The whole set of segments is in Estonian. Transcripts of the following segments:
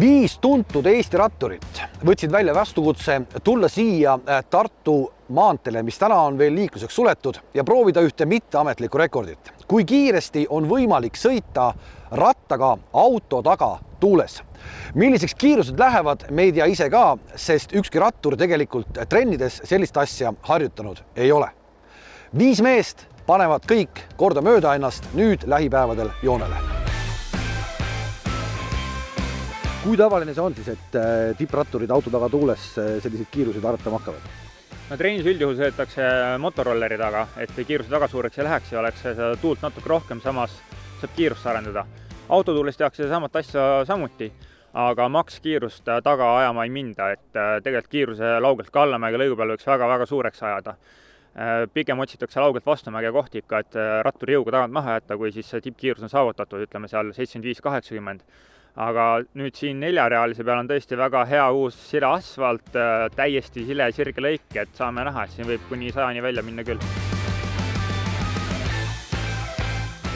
viis tuntud Eesti ratturit võtsid välja vastukutse tulla siia äh, Tartu maanteele, mis täna on veel liikluseks suletud ja proovida ühte mitteametlikku rekordit. kui kiiresti on võimalik sõita rattaga auto taga tuules. milliseks kiirused lähevad, me ei tea ise ka, sest ükski rattur tegelikult trennides sellist asja harjutanud ei ole. viis meest panevad kõik kordamööda ennast nüüd lähipäevadel joonele kui tavaline see on siis, et äh, tippratturid auto taga tuules äh, selliseid kiiruseid harjutama hakkavad? no trennis üldjuhul sõidetakse motorolleri taga, et kiiruse taga suureks ei läheks ja oleks seda tuult natuke rohkem, samas saab kiirust arendada. autotuules tehakse sedasamat asja samuti, aga makskiirust taga ajama ei minda, et äh, tegelikult kiiruse laugelt ka allamäge lõigu peal võiks väga-väga suureks ajada. pigem otsitakse laugelt vastumäge kohti ikka, et ratturi jõuga tagant maha jätta, kui siis see tippkiirus on saavutatud, ütleme seal seitsekümmend viis, kaheksakümmend aga nüüd siin neljarealise peal on tõesti väga hea uus sile asfalt, äh, täiesti sile sirge lõik, et saame näha, siin võib kuni sajani välja minna küll.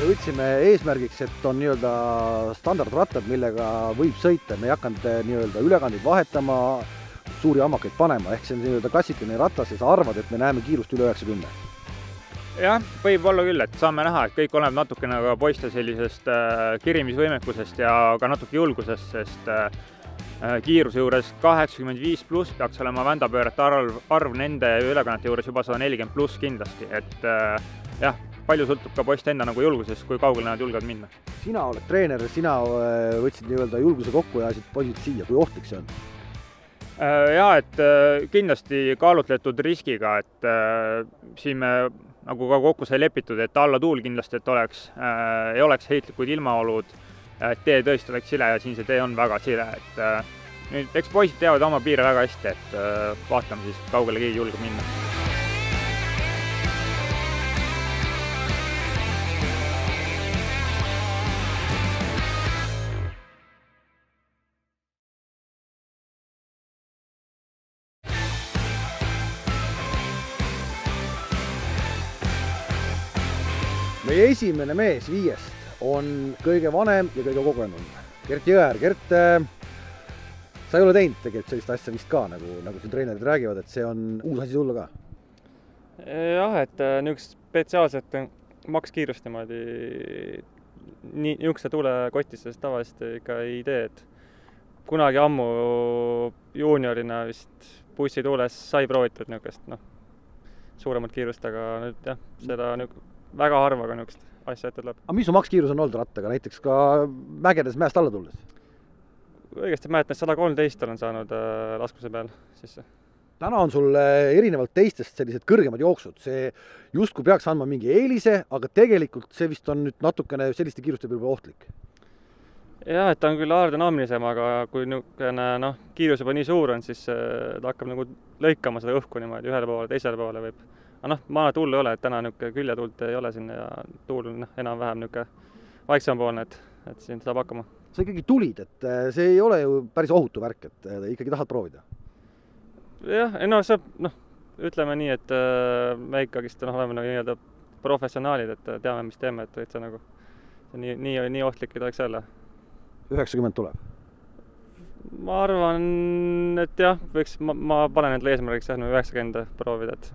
me võtsime eesmärgiks, et on nii-öelda standardrattad, millega võib sõita, me ei hakanud äh, nii-öelda ülekandeid vahetama, suuri hammakaid panema, ehk see on nii-öelda klassikaline ratas ja sa arvad, et me näeme kiirust üle üheksakümne jah, võib olla küll, et saame näha, et kõik oleneb natukene ka poiste sellisest äh, kirimisvõimekusest ja ka natuke julgusest, sest äh, äh kiiruse juures kaheksakümmend viis pluss peaks olema vändapöörete arv, arv nende ülekannete juures juba sada nelikümmend pluss kindlasti, et jah, palju sõltub ka poiste enda nagu julgusest, kui kaugele nad julgevad minna. sina oled treener, sina võtsid nii-öelda julguse kokku ja ajasid poisid siia, kui ohtlik see on? Jaa, et kindlasti kaalutletud riskiga, et siin me nagu ka kokku sai lepitud, et alla tuul kindlasti, et oleks äh,, ei oleks heitlikud ilmaolud, et tee tõesti oleks sile ja siin see tee on väga sile, et äh, nüüd eks poisid teavad oma piire väga hästi, et äh, vaatame siis, kaugele keegi julgeb minna esimene mees viiest on kõige vanem ja kõige kogenum, Gert Jõer. Gert, äh, sa ei ole teinud tegelikult sellist asja vist ka, nagu, nagu siin treenerid räägivad, et see on uus asi sulle ka? jah, et äh, niisugust spetsiaalset makskiirust niimoodi nii, niisuguse tuulekotisse tavaliselt ikka ei tee, et kunagi ammu juuniorina vist bussituules sai proovitud niisugust, noh, suuremat kiirust, aga nüüd jah, seda niisugune väga harva ka niisugust asja ette tuleb. aga mis su makskiirus on olnud rattaga, näiteks ka mägedes mäest alla tulles? õigesti mäletan, sada kolmteist olen saanud äh, laskmise peal sisse. täna on sul erinevalt teistest sellised kõrgemad jooksud, see justkui peaks andma mingi eelise, aga tegelikult see vist on nüüd natukene selliste kiiruste peal juba ohtlik jah, et ta on küll aerodünaamilisem, aga kui niisugune noh, kiirus juba nii suur on, siis äh, ta hakkab nagu lõikama seda õhku niimoodi ühele poole, teisele poole võib aga noh, maatuul ei ole, et täna niisugune küljetuult ei ole siin ja tuul on noh, enam-vähem niisugune vaiksempoolne, et, et siin saab hakkama. sa ikkagi tulid, et äh, see ei ole ju päris ohutu värk, et äh, ikkagi tahad proovida? jah, ei no see, noh, ütleme nii, et äh, me ikkagist noh, oleme nagu nii-öelda professionaalid, et teame, mis teeme, et täitsa nagu nii, nii, nii ohtlik ei tohiks olla. üheksakümmend tuleb? ma arvan, et jah, võiks, ma, ma panen endale eesmärgiks jah, nagu üheksakümmend proovida, et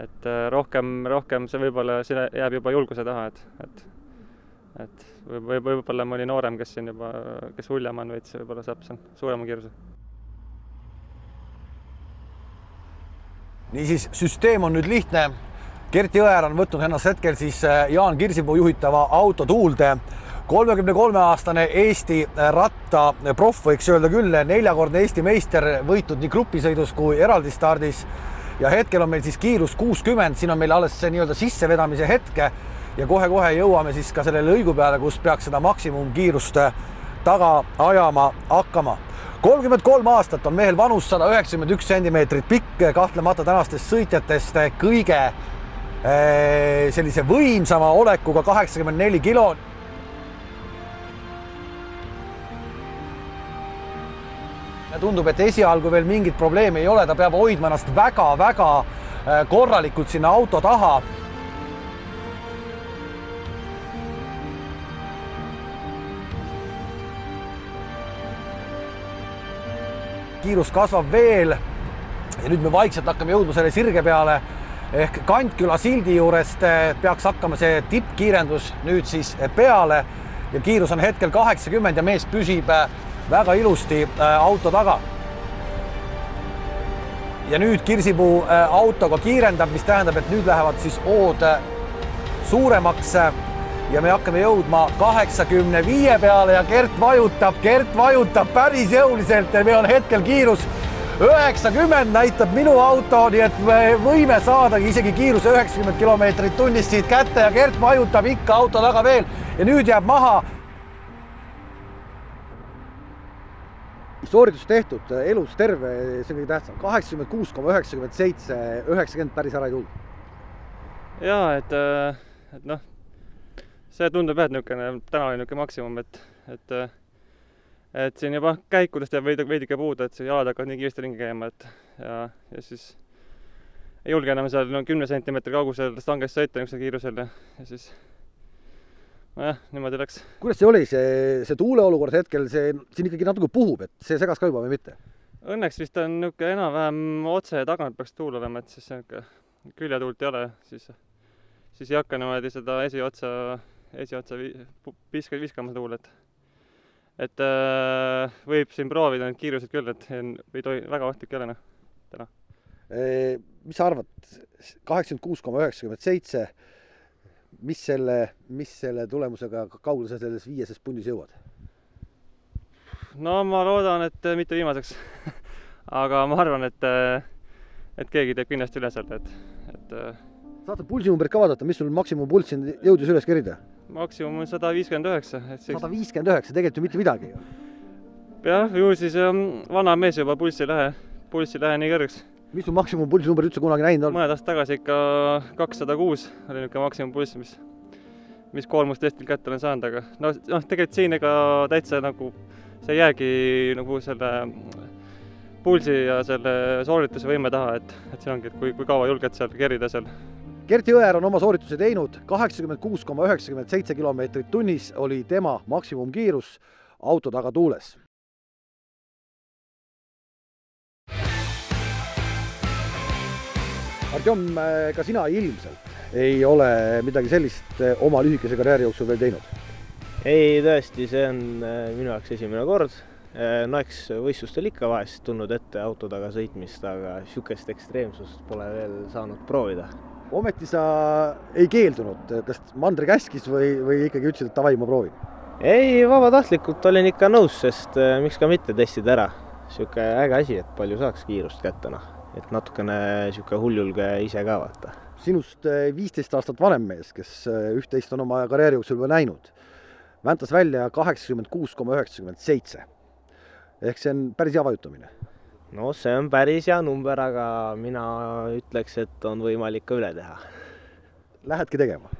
et äh, rohkem, rohkem see võib-olla, see jääb juba julguse taha, et, et et või, või võib-olla mõni noorem, kes siin juba, kes hullem on veits, võib-olla saab seal suurema kiiruse. niisiis, süsteem on nüüd lihtne. Gert Jõeäär on võtnud ennast hetkel siis äh, Jaan Kirsipuu juhitava auto tuulde. kolmekümne kolme aastane Eesti äh, rattaproff, võiks öelda küll, neljakordne Eesti meister, võitnud nii grupisõidus kui eraldi stardis ja hetkel on meil siis kiirus kuuskümmend, siin on meil alles see nii-öelda sissevedamise hetke ja kohe-kohe jõuame siis ka selle lõigu peale, kus peaks seda maksimumkiirust äh, taga ajama hakkama. kolmkümmend kolm aastat on mehel vanus sada üheksakümmend üks sentimeetrit pikk, kahtlemata tänastest sõitjatest kõige äh, sellise võimsama olekuga kaheksakümmend neli kilo ja tundub, et esialgu veel mingit probleemi ei ole, ta peab hoidma ennast väga-väga äh, korralikult sinna auto taha. kiirus kasvab veel. ja nüüd me vaikselt hakkame jõudma selle sirge peale ehk Kantküla sildi juurest eh, peaks hakkama see tippkiirendus nüüd siis peale ja kiirus on hetkel kaheksakümmend ja mees püsib väga ilusti auto taga. ja nüüd Kirsipuu autoga kiirendab, mis tähendab, et nüüd lähevad siis hood suuremaks ja me hakkame jõudma kaheksakümne viie peale ja Gert vajutab, Gert vajutab päris jõuliselt ja meil on hetkel kiirus üheksakümmend näitab minu auto, nii et me võime saadagi isegi kiiruse üheksakümmend kilomeetrit tunnis siit kätte ja Gert vajutab ikka auto taga veel ja nüüd jääb maha. Sooritus tehtud, elus terve, see on kõige tähtsam, kaheksakümmend kuus koma üheksakümmend seitse, üheksakümmend päris ära ei tulnud. ja et, et noh see tundub jah, et niisugune täna oli niisugune maksimum, et, et et siin juba käikudest jääb veidi, veidike puudu, et jalad hakkavad nii kiiresti ringi käima, et ja, ja siis ei julge enam seal no kümne sentimeetri kaugusel stangest sõita niisugusel kiirusel ja, ja siis nojah, niimoodi läks. kuidas see oli, see, see tuuleolukord hetkel, see siin ikkagi natuke puhub, et see segas ka juba või mitte? Õnneks vist on niisugune enam-vähem otse tagant peaks tuul olema, et siis niisugune küljetuult ei ole, siis, siis ei hakka niimoodi seda esiotsa esiotsa viska, viskama seda huulet. et äh, võib siin proovida need kiirused küll, et ei tohi, väga ohtlik ei ole noh, täna. mis sa arvad, kaheksakümmend kuus koma üheksakümmend seitse, mis selle, mis selle tulemusega, kaugele sa selles viieses pundis jõuad? no ma loodan, et mitte viimaseks aga ma arvan, et, et keegi teeb kindlasti üle selle, et, et saad sa pulsinumbrit ka vaadata, mis sul maksimumpulss siin jõudis üles kerida? maksimum on sada viiskümmend üheksa, sada viiskümmend üheksa, tegelikult ju mitte midagi ju. jah, ju siis ähm, vana mees juba pulss ei lähe, pulss ei lähe nii kõrgeks. Mis su maksimumpulssinumbrit üldse kunagi näinud on? mõned aastad tagasi ikka kakssada kuus oli niisugune maksimumpulss, mis, mis koormustestil kätte olen saanud, aga noh, noh, tegelikult siin ega täitsa nagu see ei jäägi nagu selle pulsi ja selle sooritusvõime taha, et, et see ongi, et kui, kui kaua julged seal kerida seal Gert Jõeäär on oma soorituse teinud, kaheksakümmend kuus koma üheksakümmend seitse kilomeetrit tunnis oli tema maksimumkiirus auto taga tuules. Artjom, ka sina ilmselt ei ole midagi sellist eh, oma lühikese karjääri jooksul veel teinud? ei, tõesti, see on eh, minu jaoks esimene kord. No eks võistlustel ikka vahest tulnud ette auto taga sõitmist, aga niisugust ekstreemsust pole veel saanud proovida ometi sa ei keeldunud, kas mandri käskis või, või ikkagi ütlesid, et davai, ma proovin? ei, vabatahtlikult olin ikka nõus, sest äh, miks ka mitte testida ära. niisugune äge asi, et palju saaks kiirust kätte, noh. Et natukene niisugune hulljulge ise ka vaata. sinust äh, viisteist aastat vanem mees, kes äh, üht-teist on oma karjääri jooksul juba näinud, väntas välja kaheksakümmend kuus koma üheksakümmend seitse. ehk see on päris hea vajutamine no see on päris hea number, aga mina ütleks, et on võimalik ka üle teha. Lähedki tegema?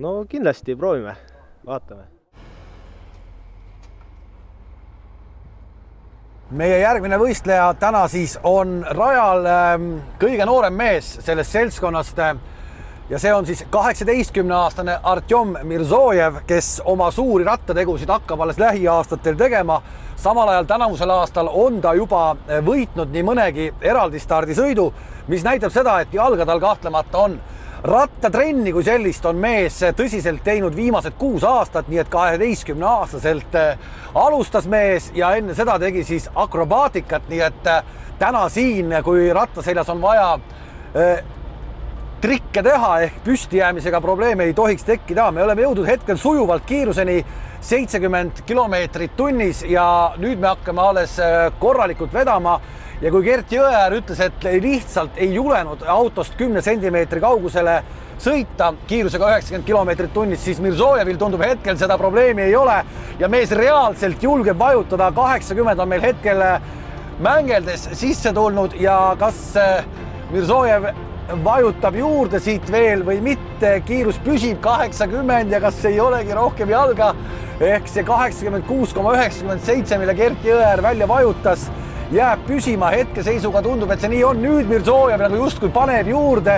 no kindlasti, proovime, vaatame. Meie järgmine võistleja täna siis on rajal ähm, kõige noorem mees sellest seltskonnast ja see on siis kaheksateistkümneaastane Artjom Mirzojev, kes oma suuri rattategusid hakkab alles lähiaastatel tegema samal ajal tänavusel aastal on ta juba eh, võitnud nii mõnegi eraldi stardisõidu, mis näitab seda, et jalga tal kahtlemata on. Rattatrenni kui sellist on mees tõsiselt teinud viimased kuus aastat, nii et kaheteistkümne aastaselt eh, alustas mees ja enne seda tegi siis akrobaatikat, nii et eh, täna siin, kui rattaseljas on vaja trikke teha ehk püstijäämisega probleeme ei tohiks tekkida, me oleme jõudnud hetkel sujuvalt kiiruseni seitsekümmend kilomeetrit tunnis ja nüüd me hakkame alles äh, korralikult vedama ja kui Gert Jõeäär ütles, et lihtsalt ei julenud autost kümne sentimeetri kaugusele sõita kiirusega üheksakümmend kilomeetrit tunnis, siis Mirzojevil tundub hetkel seda probleemi ei ole. Ja mees reaalselt julgeb vajutada, kaheksakümmend on meil hetkel äh, mängeldes sisse tulnud. Ja kas äh, Mirzojev vajutab juurde siit veel või mitte, kiirus püsib kaheksakümmend ja kas ei olegi rohkem jalga? Ehk see kaheksakümmend kuus koma üheksakümmend seitse, mille Gert Jõeäär välja vajutas, jääb püsima, hetkeseisuga tundub, et see nii on. nüüd Mirzojev nagu justkui paneb juurde,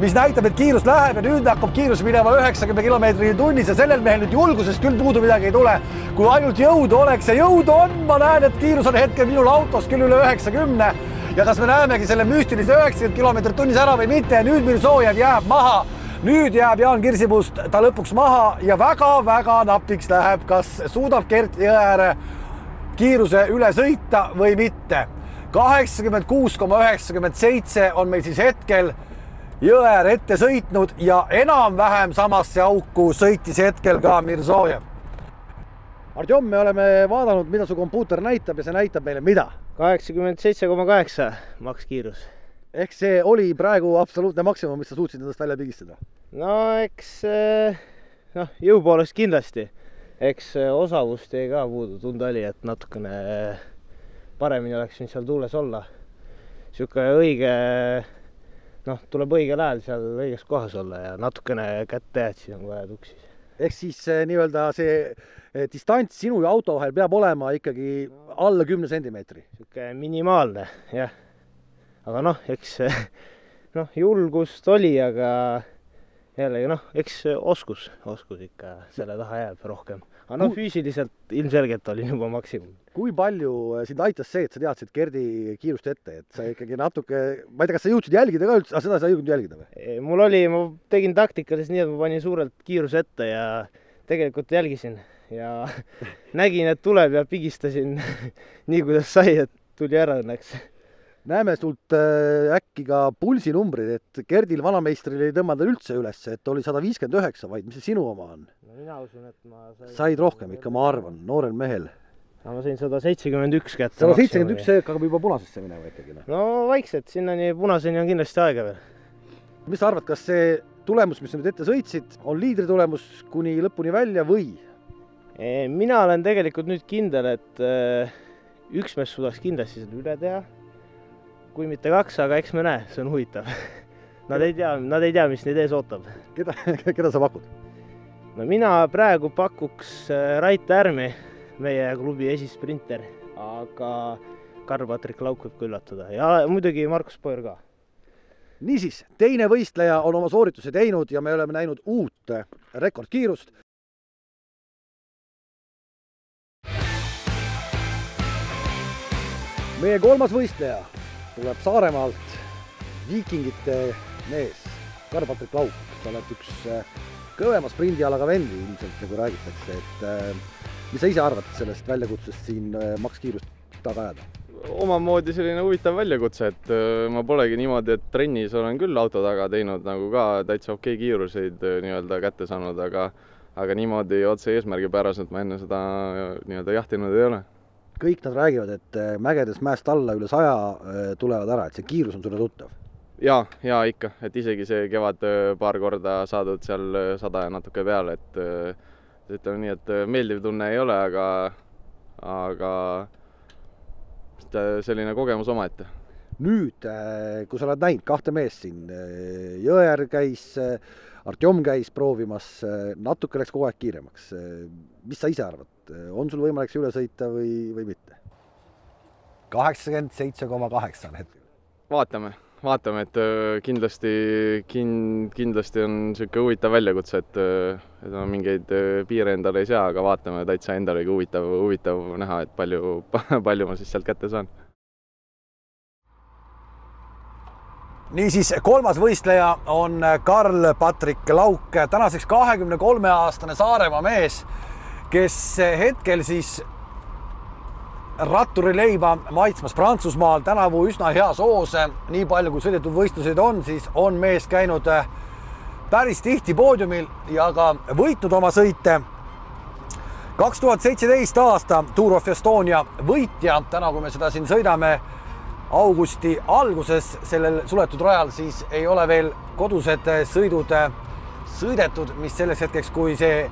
mis näitab, et kiirus läheb ja nüüd hakkab kiirus minema üheksakümne kilomeetrini tunnis ja sellel mehel nüüd julgusest küll puudu midagi ei tule. kui ainult jõudu oleks ja jõudu on, ma näen, et kiirus on hetkel minul autos küll üle üheksakümne. Ja kas me näemegi selle müstilise üheksakümmend kilomeetrit tunnis ära või mitte, nüüd Mirsoojev jääb maha. Nüüd jääb Jaan Kirsipuust ta lõpuks maha ja väga-väga napiks läheb, kas suudab Gert Jõeääre kiiruse üle sõita või mitte. kaheksakümmend kuus koma üheksakümmend seitse on meil siis hetkel Jõeäär ette sõitnud ja enam-vähem samasse auku sõitis hetkel ka Mirzojev. Artjom, me oleme vaadanud, mida su kompuuter näitab ja see näitab meile mida? kaheksakümmend seitse koma kaheksa makskiirus ehk see oli praegu absoluutne maksimum, mis sa suutsid endast välja pigistada? no eks eh, noh, jõu poolest kindlasti. Eks eh, osavust jäi ka puudu, tunda oli, et natukene eh, paremini oleks võinud seal tuules olla. niisugune õige, noh, tuleb õigel ajal seal õiges kohas olla ja natukene kätte jääd, siis on vaja tuksi. ehk siis nii-öelda see distants sinu ja auto vahel peab olema ikkagi alla kümne sentimeetri? niisugune minimaalne, jah aga noh, eks noh, julgust oli, aga jällegi noh, eks oskus, oskus ikka selle taha jääb rohkem. aga noh, füüsiliselt ilmselgelt olin juba maksimum. kui palju äh, sind aitas see, et sa teadsid Gerdi kiirust ette, et sa ikkagi natuke, ma ei tea, kas sa jõudsid jälgida ka üldse, seda sa ei jõudnud jälgida või? mul oli, ma tegin taktikaliselt nii, et ma panin suurelt kiiruse ette ja tegelikult jälgisin ja nägin, et tuleb ja pigistasin nii, kuidas sai, et tuli ära õnneks näeme sult äh, äkki ka pulsinumbrid, et Gerdil vanameistril ei tõmmata üldse üles, et oli sada viiskümmend üheksa vaid, mis see sinu oma on? no mina usun, et ma sain said rohkem ikka, ma arvan, noorel mehel. no ma sain sada seitsekümmend üks kätte. sada seitsekümmend üks, see hakkab juba punasesse minema ikkagi. Noh. no vaikselt, sinnani punaseni on kindlasti aega veel. mis sa arvad, kas see tulemus, mis sa nüüd ette sõitsid, on liidri tulemus kuni lõpuni välja või? mina olen tegelikult nüüd kindel, et äh, üks mees suudaks kindlasti seda üle teha kui mitte kaks, aga eks me näe, see on huvitav. Nad ei tea, nad ei tea, mis neid ees ootab. keda, keda sa pakud? no mina praegu pakuks äh, Rait Härmi, meie klubi esisprinter, aga Karl-Patrik Lauk võib ka üllatada ja muidugi Markus Poer ka. niisiis, teine võistleja on oma soorituse teinud ja me oleme näinud uut rekordkiirust meie kolmas võistleja tuleb Saaremaalt viikingite mees, Karl-Patrik Lauk, sa oled üks äh, kõvema sprindialaga vendi ilmselt, nagu räägitakse, et äh, mis sa ise arvad sellest väljakutsest siin äh, makskiirust taga ajada? omamoodi selline huvitav väljakutse, et ma polegi niimoodi, et trennis olen küll auto taga teinud nagu ka täitsa okei okay kiiruseid nii-öelda kätte saanud, aga aga niimoodi otse eesmärgipäraselt ma enne seda nii-öelda jahtinud ei ole kõik nad räägivad, et äh, mägedes mäest alla üle saja äh, tulevad ära, et see kiirus on sulle tuttav? ja, ja ikka, et isegi see kevad äh, paar korda saadud seal sada ja natuke peale, et ütleme nii, et meeldiv tunne ei ole, aga, aga selline kogemus omaette. nüüd, kui sa oled näinud kahte meest siin, Jõeäär käis, Artjom käis proovimas, natuke läks kogu aeg kiiremaks. mis sa ise arvad, on sul võimalik see üle sõita või, või mitte? kaheksakümmend seitse koma kaheksa on hetkel. vaatame, vaatame, et kindlasti kin-, kindlasti on niisugune huvitav väljakutse, et et ma mingeid piire endale ei sea, aga vaatame, täitsa endalegi huvitav, huvitav näha, et palju, palju ma siis sealt kätte saan niisiis, kolmas võistleja on Karl-Patrik Lauk, tänaseks kahekümne kolme aastane Saaremaa mees, kes hetkel siis ratturileiba maitsmas Prantsusmaal, tänavu üsna heas hoos, nii palju kui sõidetud võistluseid on, siis on mees käinud päris tihti poodiumil ja ka võitnud oma sõite. kaks tuhat seitseteist aasta Tour of Estonia võitja, täna, kui me seda siin sõidame augusti alguses sellel suletud rajal, siis ei ole veel kodused sõidud sõidetud, mis selleks hetkeks, kui see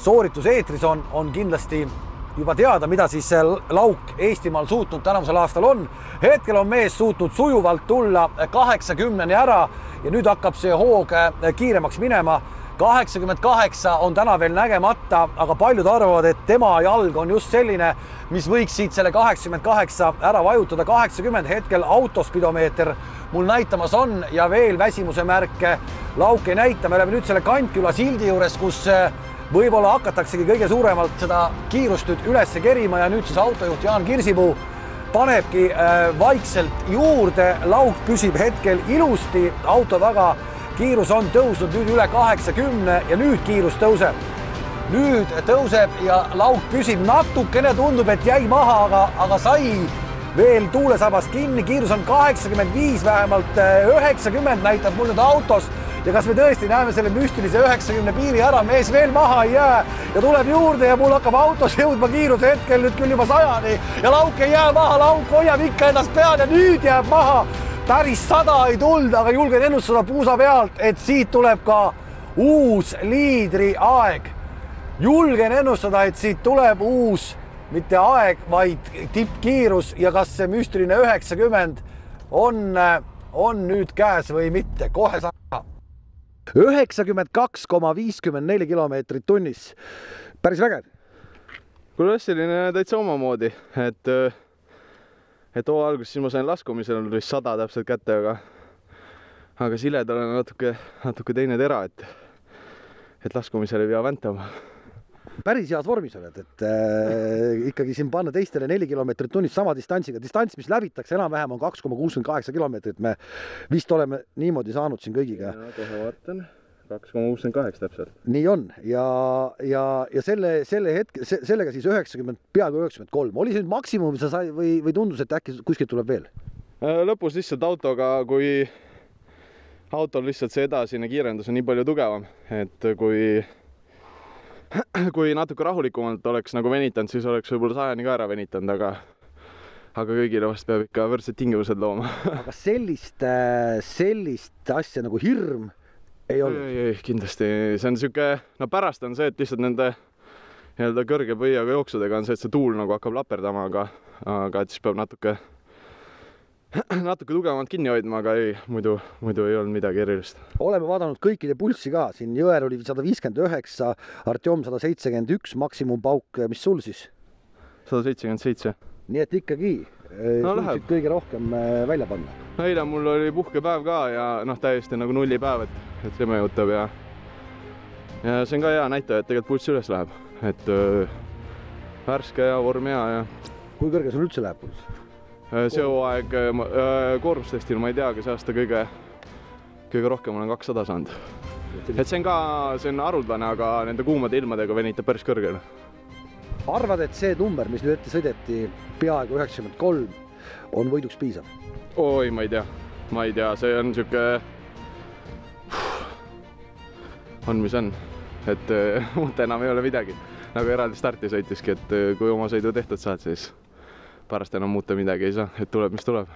sooritus eetris on, on kindlasti juba teada, mida siis Lauk Eestimaal suutnud tänavusel aastal on. hetkel on mees suutnud sujuvalt tulla kaheksakümneni ära ja nüüd hakkab see hoog kiiremaks minema. kaheksakümmend kaheksa on täna veel nägemata, aga paljud arvavad, et tema jalg on just selline, mis võiks siit selle kaheksakümmend kaheksa ära vajutada. kaheksakümmend hetkel autospidomeeter mul näitamas on ja veel väsimuse märke lauk ei näita. me oleme nüüd selle Kantküla sildi juures, kus eh, võib-olla hakataksegi kõige suuremalt seda kiirust nüüd üles kerima ja nüüd siis autojuht Jaan Kirsipuu panebki äh, vaikselt juurde, lauk püsib hetkel ilusti auto taga. kiirus on tõusnud nüüd üle kaheksakümne ja nüüd kiirus tõuseb. nüüd tõuseb ja lauk püsib natukene, tundub, et jäi maha, aga, aga sai veel tuulesabast kinni, kiirus on kaheksakümmend viis, vähemalt äh, üheksakümmend näitab mul nüüd autos ja kas me tõesti näeme selle müstilise üheksakümne piiri ära, mees veel maha ei jää ja tuleb juurde ja mul hakkab autos jõudma kiiruse hetkel nüüd küll juba sajani. Ja lauk ei jää maha, lauk hoiab ikka ennast peal ja nüüd jääb maha. päris sada ei tulnud, aga julgen ennustada puusa pealt, et siit tuleb ka uus liidriaeg. julgen ennustada, et siit tuleb uus mitte aeg, vaid tippkiirus. Ja kas see müstiline üheksakümmend on, on nüüd käes või mitte, kohe saab üheksakümmend kaks koma viiskümmend neli kilomeetrit tunnis. päris vägev. kuule, selline täitsa omamoodi, et, et hoo alguses siis ma sain laskumisel vist sada täpselt kätte, aga, aga siledal on natuke, natuke teine tera, et, et laskumisel ei pea väntama päris heas vormis oled, et äh, ikkagi siin panna teistele neli kilomeetrit tunnis sama distantsiga, distants, mis läbitakse enam-vähem on kaks koma kuuskümmend kaheksa kilomeetrit, me vist oleme niimoodi saanud siin kõigiga. kohe vaatan, kaks koma kuuskümmend kaheksa täpselt. nii on ja, ja, ja selle, selle hetke, sellega siis üheksakümmend, peaaegu üheksakümmend kolm, oli see nüüd maksimum, sa sai või, või tundus, et äkki kuskilt tuleb veel? Äh, lõpus lihtsalt autoga, kui autol lihtsalt see edasine kiirendus on nii palju tugevam, et kui kui natuke rahulikumalt oleks nagu venitanud, siis oleks võib-olla sajani ka ära venitanud, aga aga kõigile vast peab ikka võrdsed tingimused looma aga sellist, äh, sellist asja nagu hirm ei olnud? ei, ei, kindlasti, see on niisugune, no pärast on see, et lihtsalt nende nii-öelda kõrge põiaga jooksudega on see, et see tuul nagu hakkab laperdama, aga, aga et siis peab natuke natuke tugevamalt kinni hoidma, aga ei, muidu, muidu ei olnud midagi erilist. oleme vaadanud kõikide pulssi ka, siin Jõel oli sada viiskümmend üheksa, Artjom sada seitsekümmend üks, maksimumpauk, mis sul siis? sada seitsekümmend seitse. nii et ikkagi eh, no, suutsid kõige rohkem eh, välja panna? no eile mul oli puhkepäev ka ja noh, täiesti nagu nullipäev, et, et see mõjutab ja ja see on ka hea näitaja, et tegelikult pulss üles läheb, et öö, värske ja vorm hea ja. kui kõrge sul üldse läheb pulss? Äh, see hooaeg äh, äh, koormustestil ma ei teagi, see aasta kõige, kõige rohkem olen kakssada saanud. et see on ka, see on haruldane, aga nende kuumade ilmadega venitab päris kõrgele. arvad, et see number, mis nüüd ette sõideti, peaaegu üheksakümmend kolm, on võiduks piisav? oi, ma ei tea, ma ei tea, see on niisugune, on, mis on, et muud enam ei ole midagi nagu eraldi starti sõitiski, et kui oma sõidu tehtud saad, siis pärast enam muuta midagi ei saa, et tuleb, mis tuleb.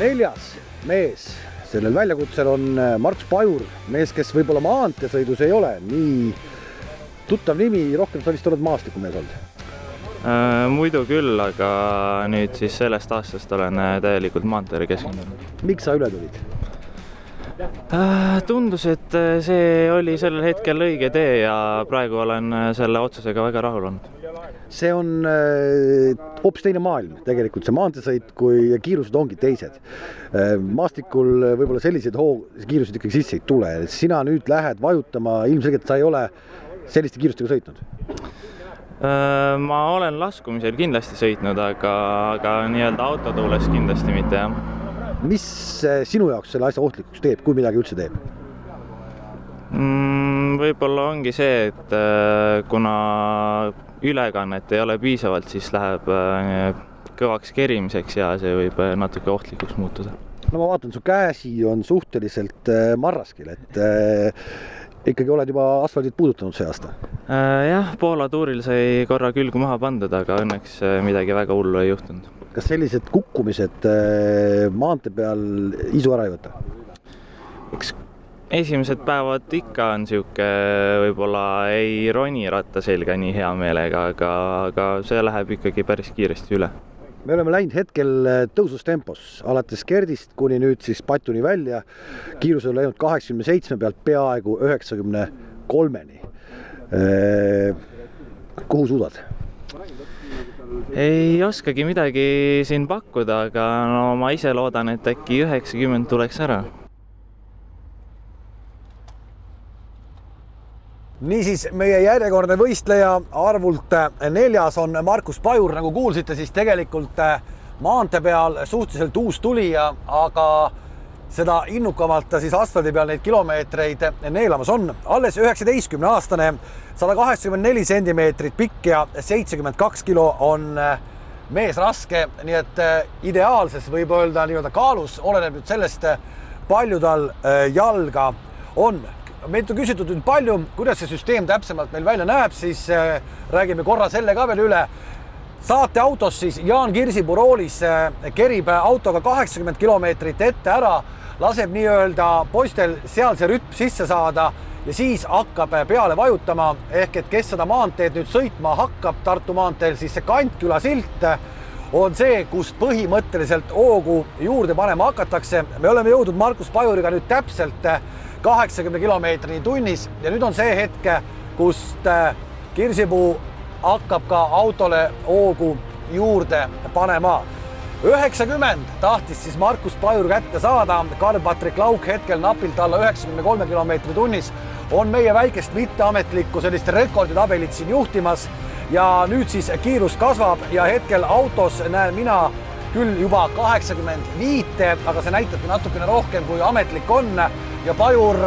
neljas mees sellel väljakutsel on äh, Marks Pajur, mees, kes võib-olla maanteesõidus ei ole nii tuttav nimi, rohkem sa vist oled maastikumees olnud äh,? muidu küll, aga nüüd siis sellest aastast olen äh, täielikult maanteele keskendunud. miks sa üle tulid? Äh, tundus, et äh, see oli sellel hetkel õige tee ja praegu olen äh, selle otsusega väga rahul olnud. see on hoopis teine maailm tegelikult, see maanteesõit, kui kiirused ongi teised. maastikul võib-olla selliseid hoo-, kiiruseid ikkagi sisse ei tule, sina nüüd lähed vajutama, ilmselgelt sa ei ole selliste kiirustega sõitnud ma olen laskumisel kindlasti sõitnud, aga, aga nii-öelda autotuules kindlasti mitte, jah mis sinu jaoks selle asja ohtlikuks teeb, kui midagi üldse teeb mm,? võib-olla ongi see, et äh, kuna ülekannet ei ole piisavalt, siis läheb äh, kõvaks kerimiseks ja see võib äh, natuke ohtlikuks muutuda. no ma vaatan, su käsi on suhteliselt marraskil, et ikkagi oled juba asfaldit puudutanud see aasta? jah, Poola tuuril sai korra külgu maha pandud, aga õnneks midagi väga hullu ei juhtunud kas sellised kukkumised äh, maantee peal isu ära ei võta? eks esimesed päevad ikka on niisugune, võib-olla ei roni ratta selga nii hea meelega, aga, aga see läheb ikkagi päris kiiresti üle. me oleme läinud hetkel äh, tõusustempos alates Gerdist kuni nüüd siis Patjuni välja. kiirus on läinud kaheksakümne seitsme pealt peaaegu üheksakümne kolmeni. Äh, kuhu suudad? Ei oskagi midagi siin pakkuda, aga no ma ise loodan, et äkki üheksakümmend tuleks ära. Niisiis, meie järjekordne võistleja arvult neljas on Markus Pajur, nagu kuulsite, siis tegelikult maantee peal suhteliselt uus tulija, aga seda innukamalt ta siis asfaldi peal neid kilomeetreid neelamas on. alles üheksateistkümne aastane, sada kaheksakümmend neli sentimeetrit pikk ja seitsekümmend kaks kilo on äh, mees raske, nii et äh, ideaalses võib öelda nii-öelda kaalus, oleneb nüüd sellest, palju tal jalga on meilt on küsitud nüüd palju, kuidas see süsteem täpsemalt meil välja näeb, siis räägime korra selle ka veel üle. saateautos siis Jaan Kirsipuu roolis kerib autoga kaheksakümmend kilomeetrit ette ära, laseb nii-öelda poistel seal see rütm sisse saada ja siis hakkab peale vajutama, ehk et kes seda maanteed nüüd sõitma hakkab Tartu maanteel, siis see Kantküla silt on see, kust põhimõtteliselt hoogu juurde panema hakatakse. me oleme jõudnud Markus Pajuriga nüüd täpselt kaheksakümne kilomeetrini tunnis ja nüüd on see hetk, kust äh, Kirsipuu hakkab ka autole hoogu juurde panema. Üheksakümmend. Tahtis siis Markus Pajur kätte saada, Karl-Patrik Lauk hetkel napilt alla üheksakümne kolme kilomeetri tunnis on meie väikest mitteametlikku sellist rekorditabelit siin juhtimas. Ja nüüd siis kiirus kasvab ja hetkel autos näen mina küll juba kaheksakümmend viite, aga see näitabki natukene rohkem, kui ametlik on. Ja Pajur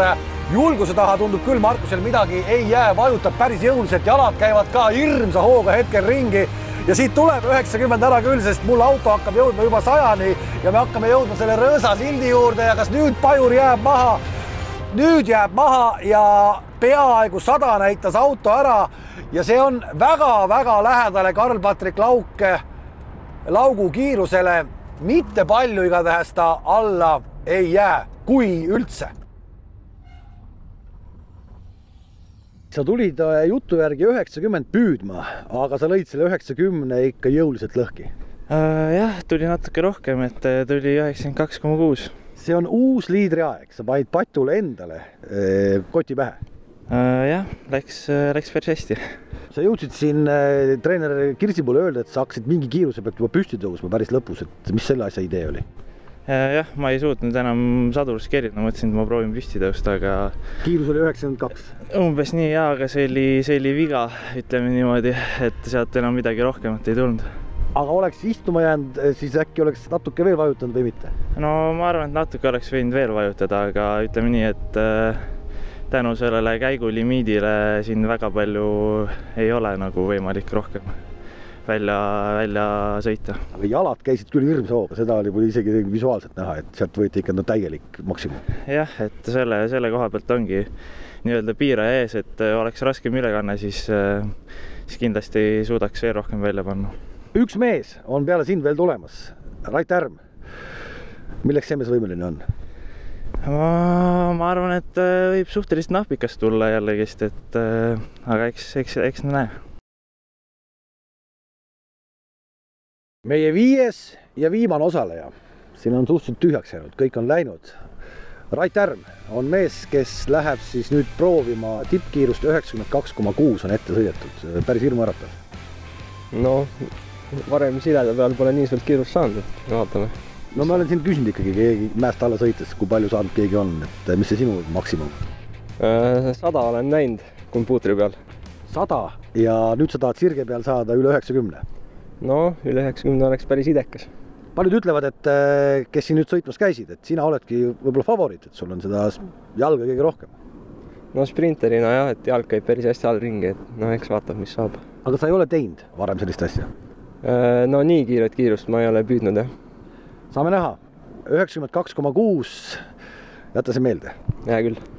julguse taha tundub küll Markusel midagi ei jää, vajutab päris jõuliselt, jalad käivad ka hirmsa hooga hetkel ringi ja siit tuleb üheksakümmend ära küll, sest mul auto hakkab jõudma juba sajani ja me hakkame jõudma selle rõõsa sildi juurde ja kas nüüd Pajur jääb maha? nüüd jääb maha ja peaaegu sada näitas auto ära ja see on väga-väga lähedale Karl-Patrik Lauk laugu kiirusele, mitte palju igatahes ta alla ei jää, kui üldse sa tulid äh, jutu järgi üheksakümmend püüdma, aga sa lõid selle üheksakümne ikka jõuliselt lõhki uh,. jah, tuli natuke rohkem, et äh, tuli üheksakümmend kaks koma kuus. see on uus liidriaeg, sa panid Patule endale koti pähe uh,. jah, läks, läks päris hästi. sa jõudsid siin treener Kirsipoole öelda, et sa hakkasid mingi kiiruse pealt juba püsti tõusma päris lõpus, et mis selle asja idee oli? Äh, jah, ma ei suutnud enam sadurist kerida, mõtlesin, et ma proovin püsti tõusta, aga. kiirus oli üheksakümmend kaks. umbes nii ja, aga see oli, see oli viga, ütleme niimoodi, et sealt enam midagi rohkemat ei tulnud. aga oleks istuma jäänud, siis äkki oleks natuke veel vajutanud või mitte? no ma arvan, et natuke oleks võinud veel vajutada, aga ütleme nii, et äh, tänu sellele käigulimiidile siin väga palju ei ole nagu võimalik rohkem välja, välja sõita. aga jalad käisid küll hirmsa hooga, seda oli isegi visuaalselt näha, et sealt võeti ikka no täielik maksimum. jah, et selle, selle koha pealt ongi nii-öelda piiraja ees, et oleks raskem ülekanne, siis, siis kindlasti suudaks veel rohkem välja panna. üks mees on peale sind veel tulemas, Rait Härm. milleks see mees võimeline on? ma, ma arvan, et võib suhteliselt nahpikas tulla jällegist, et aga eks, eks, eks näe meie viies ja viimane osaleja, siin on suhteliselt tühjaks jäänud, kõik on läinud. Rait Härm on mees, kes läheb siis nüüd proovima tippkiirust üheksakümmend kaks koma kuus on ette sõidetud, päris hirmuäratav. no varem sileda peal pole nii suurt kiirust saanud, et vaatame. no ma olen sind küsinud ikkagi keegi mäest alla sõites, kui palju saanud keegi on, et mis see sinu maksimum? Äh, sada olen näinud kompuutri peal. sada ja nüüd sa tahad sirge peal saada üle üheksakümne no üle üheksakümne oleks päris idekas. paljud ütlevad, et äh, kes siin nüüd sõitmas käisid, et sina oledki võib-olla favoriit, et sul on seda jalga kõige rohkem. no sprinterina jah, et jalg käib päris hästi all ringi, et noh, eks vaatab, mis saab. aga sa ei ole teinud varem sellist asja? Äh, no nii kiiret kiirust ma ei ole püüdnud jah. saame näha, üheksakümmend kaks koma kuus, jäta see meelde. hea küll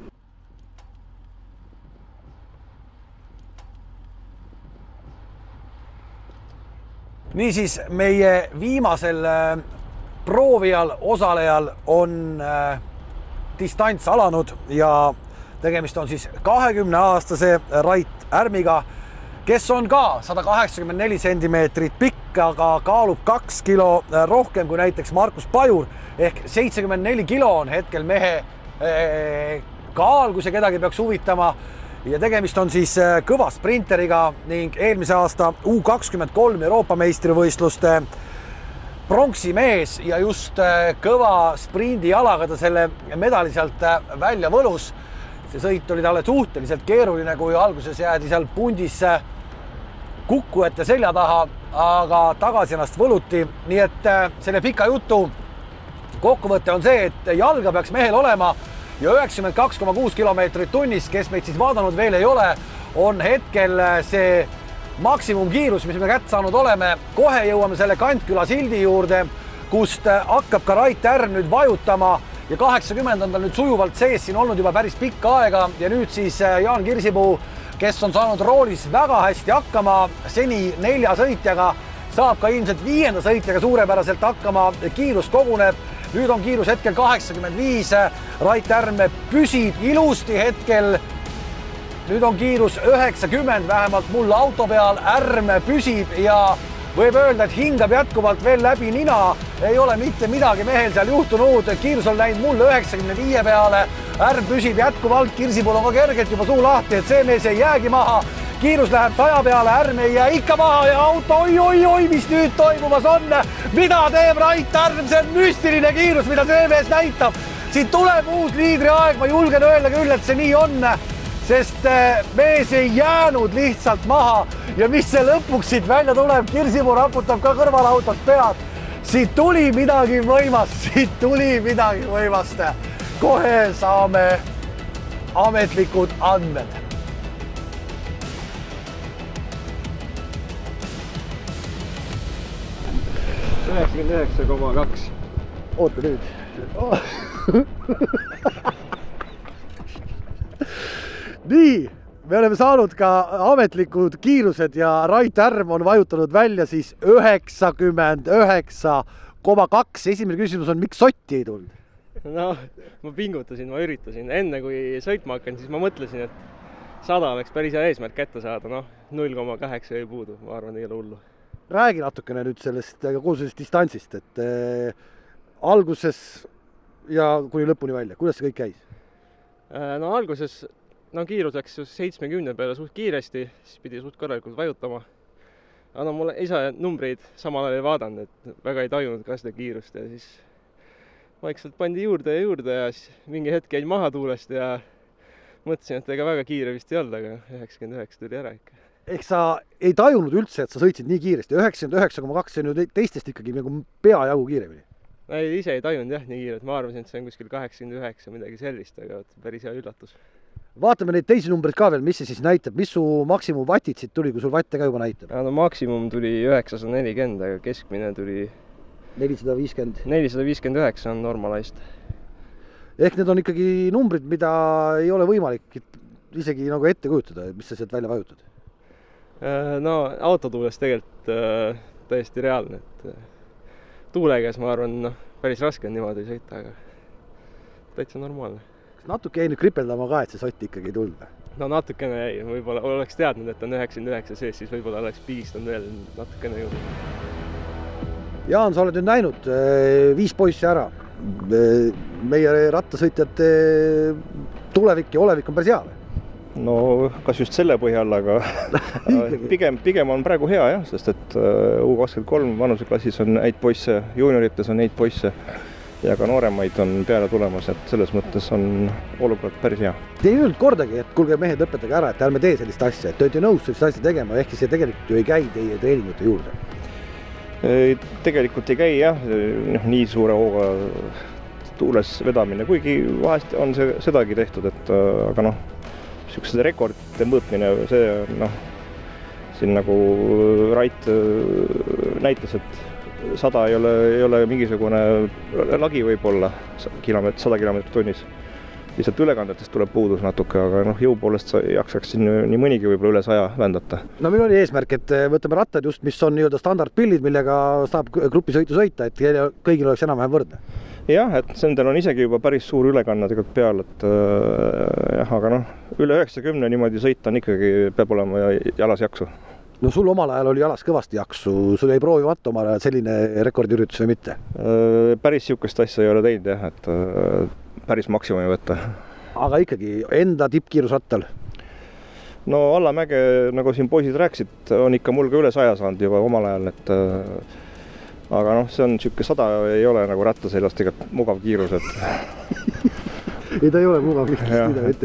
niisiis meie viimasel äh, proovijal, osalejal on äh, distants alanud ja tegemist on siis kahekümne aastase Rait Ärmiga, kes on ka sada kaheksakümmend neli sentimeetrit pikk, aga kaalub kaks kilo äh, rohkem kui näiteks Markus Pajur ehk seitsekümmend neli kilo on hetkel mehe eh, kaal, kui see kedagi peaks huvitama. Ja tegemist on siis eh, kõva sprinteriga ning eelmise aasta U kakskümmend kolm Euroopa meistrivõistluste pronksimees ja just eh, kõva sprindijalaga ta selle medali sealt eh, välja võlus. see sõit oli talle suhteliselt keeruline, kui alguses jäädi seal pundis kukkujate selja taha, aga tagasi ennast võluti, nii et selle pika jutu kokkuvõte on see, et jalga peaks mehel olema ja üheksakümmend kaks koma kuus kilomeetrit tunnis, kes meid siis vaadanud veel ei ole, on hetkel eh, see maksimumkiirus, mis me kätte saanud oleme. kohe jõuame selle Kantküla sildi juurde, kust eh, hakkab ka Rait Ärm nüüd vajutama ja kaheksakümmend on tal nüüd sujuvalt sees siin olnud juba päris pikka aega. Ja nüüd siis eh, Jaan Kirsipuu, kes on saanud roolis väga hästi hakkama, seni nelja sõitjaga, saab ka ilmselt viienda sõitjaga suurepäraselt hakkama, kiirus koguneb nüüd on kiirus hetkel kaheksakümmend viis, Rait Ärm püsib ilusti hetkel. nüüd on kiirus üheksakümmend, vähemalt mul auto peal, Ärm püsib ja võib öelda, et hingab jätkuvalt veel läbi nina. ei ole mitte midagi mehel seal juhtunud, kiirus on läinud mulle üheksakümne viie peale. Ärm püsib jätkuvalt, Kirsipul on ka kergelt juba suu lahti, et see mees ei jäägi maha kiirus läheb saja peale, Ärm ei jää ikka maha ja auto oi-oi-oi, mis nüüd toimumas on. mida teeb Rait Ärm, see on müstiline kiirus, mida see mees näitab. siit tuleb uus liidriaeg, ma julgen öelda küll, et see nii on, sest eh, mees ei jäänud lihtsalt maha ja mis see lõpuks siit välja tuleb, Kirsipuu raputab ka kõrvalautost pead. siit tuli midagi võimast, siit tuli midagi võimast. kohe saame ametlikud andmed üheksakümmend üheksa koma kaks. oota nüüd nii, me oleme saanud ka ametlikud kiirused ja Rait Ärm on vajutanud välja siis üheksakümmend üheksa koma kaks. esimene küsimus on, miks sotti ei tulnud? noh, ma pingutasin, ma üritasin, enne kui sõitma hakkan, siis ma mõtlesin, et sada oleks päris hea eesmärk kätte saada, noh, null koma kaheksa jäi puudu, ma arvan, ei ole hullu räägi natukene nüüd sellest kogu sellest distantsist, et äh, alguses ja kuni lõpuni välja, kuidas see kõik käis? no alguses, no kiirus läks seitsmekümne peale suht kiiresti, siis pidi suht korralikult vajutama. aga no mul isa numbreid samal ajal ei vaadanud, et väga ei tajunud ka seda kiirust ja siis vaikselt pandi juurde ja juurde ja siis mingi hetk jäin maha tuulest ja mõtlesin, et ega väga kiire vist ei olnud, aga üheksakümmend üheksa tuli ära ikka ehk sa ei tajunud üldse, et sa sõitsid nii kiiresti, üheksakümmend üheksa koma kaks, see on ju teistest ikkagi nagu peajagu kiiremini. ei, ise ei tajunud jah nii kiirelt, ma arvasin, et see on kuskil kaheksakümmend üheksa, midagi sellist, aga päris hea üllatus. vaatame neid teisi numbreid ka veel, mis see siis näitab, mis su maksimumvatid siit tuli, kui sul vatte ka juba näitab? no maksimum tuli üheksasada nelikümmend, aga keskmine tuli nelisada viiskümmend. nelisada viiskümmend üheksa on normalized. ehk need on ikkagi numbrid, mida ei ole võimalik isegi nagu ette kujutada, mis sa sealt välja vajutad no autotuules tegelikult äh, täiesti reaalne, et äh, tuule käes ma arvan, noh, päris raske on niimoodi sõita, aga täitsa normaalne. kas natuke jäi nüüd kripeldama ka, et see sott ikkagi ei tulnud või? no natukene jäi, võib-olla oleks teadnud, et on üheksakümmend üheksa sees, siis võib-olla oleks pigistanud veel natukene juurde. Jaan, sa oled nüüd näinud viis poissi ära. meie rattasõitjate tulevik ja olevik on päris hea või? No kas just selle põhjal, aga pigem, pigem on praegu hea jah, sest et äh, U kakskümmend kolm vanuseklassis on häid poisse, juuniorites on häid poisse ja ka nooremaid on peale tulemas, et selles mõttes on olukord päris hea. Te ei öelnud kordagi, et kuulge mehed, lõpetage ära, et ärme tee sellist asja, et te olete nõus sellist asja tegema, ehkki see tegelikult ju ei käi teie treeningute juurde. tegelikult ei käi jah, noh nii suure hooga tuules vedamine, kuigi vahest on see sedagi tehtud, et äh, aga noh niisuguste rekordite mõõtmine, see noh, siin nagu Rait äh, näitas, et sada ei ole, ei ole mingisugune lagi võib-olla, kilomeetrit, sada kilomeetrit tunnis. lihtsalt ülekandetest tuleb puudus natuke, aga noh, jõu poolest sa jaksaks siin nii mõnigi võib-olla üle saja vändata. no meil oli eesmärk, et äh, võtame rattad just, mis on nii-öelda standardpillid, millega saab grupisõitu sõita, et kõigil oleks enam-vähem võrdne jah, et nendel on isegi juba päris suur ülekanne tegelikult peal, et äh, jah, aga noh, üle üheksakümne niimoodi sõita on ikkagi, peab olema jalas jaksu. no sul omal ajal oli jalas kõvasti jaksu, sul jäi proovimata omal ajal selline rekordiüritus või mitte? Äh, päris niisugust asja ei ole teinud jah, et äh, päris maksimumi võtta. aga ikkagi enda tippkiirusrattal? no allamäge, nagu siin poisid rääkisid, on ikka mul ka üle saja saanud juba omal ajal, et aga noh, see on niisugune sada ei ole nagu ratta seljas tegelikult mugav kiirus, et ei, ta ei ole mugav jah, et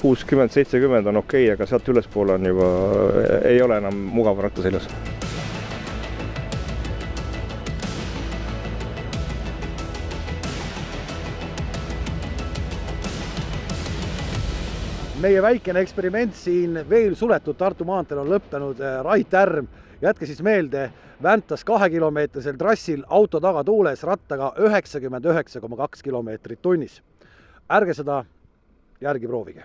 kuuskümmend, seitsekümmend on okei okay,, aga sealt ülespoole on juba, ei ole enam mugav ratta seljas meie väikene eksperiment siin veel suletud Tartu maanteel on lõppenud. Rait Härm, jätke siis meelde, väntas kahekilomeetrisel trassil auto tagatuules rattaga üheksakümmend üheksa koma kaks kilomeetrit tunnis. ärge seda järgi proovige